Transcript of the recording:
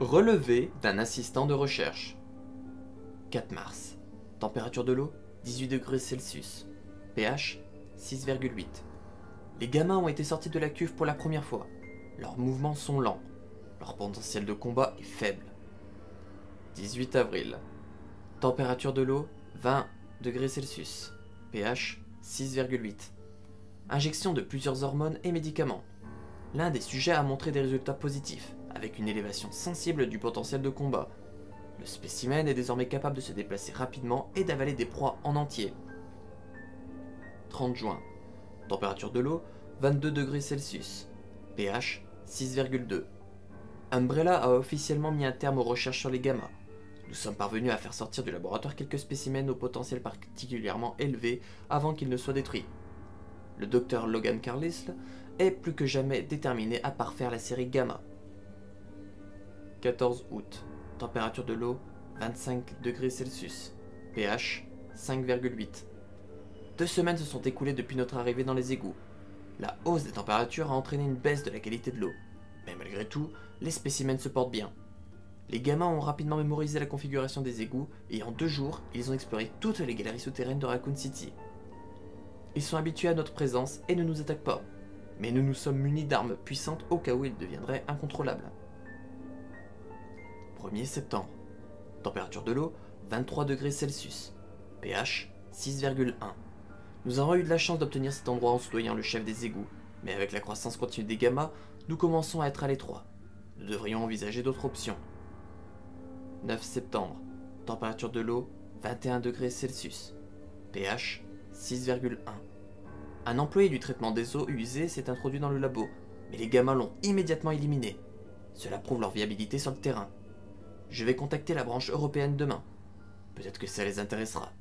Relevé d'un assistant de recherche. 4 mars. Température de l'eau 18 degrés Celsius. pH 6,8. Les gamins ont été sortis de la cuve pour la première fois. Leurs mouvements sont lents. Leur potentiel de combat est faible. 18 avril. Température de l'eau 20 degrés Celsius. pH 6,8. Injection de plusieurs hormones et médicaments. L'un des sujets a montré des résultats positifs, avec une élévation sensible du potentiel de combat. Le spécimen est désormais capable de se déplacer rapidement et d'avaler des proies en entier. 30 juin. Température de l'eau 22 degrés Celsius. pH 6,2. Umbrella a officiellement mis un terme aux recherches sur les gammas. Nous sommes parvenus à faire sortir du laboratoire quelques spécimens au potentiel particulièrement élevé avant qu'ils ne soient détruits. Le docteur Logan Carlisle est plus que jamais déterminé à parfaire la série gamma. 14 août. Température de l'eau 25 degrés Celsius. pH 5,8. Deux semaines se sont écoulées depuis notre arrivée dans les égouts. La hausse des températures a entraîné une baisse de la qualité de l'eau. Mais malgré tout, les spécimens se portent bien. Les gamins ont rapidement mémorisé la configuration des égouts et en deux jours, ils ont exploré toutes les galeries souterraines de Raccoon City. Ils sont habitués à notre présence et ne nous attaquent pas. Mais nous nous sommes munis d'armes puissantes au cas où ils deviendraient incontrôlables. 1er septembre. Température de l'eau 23 degrés Celsius. pH 6,1. Nous avons eu de la chance d'obtenir cet endroit en soudoyant le chef des égouts, mais avec la croissance continue des gammas, nous commençons à être à l'étroit. Nous devrions envisager d'autres options. 9 septembre. Température de l'eau 21 degrés Celsius. pH 6,1. Un employé du traitement des eaux usées s'est introduit dans le labo, mais les gamins l'ont immédiatement éliminé. Cela prouve leur viabilité sur le terrain. Je vais contacter la branche européenne demain. Peut-être que ça les intéressera.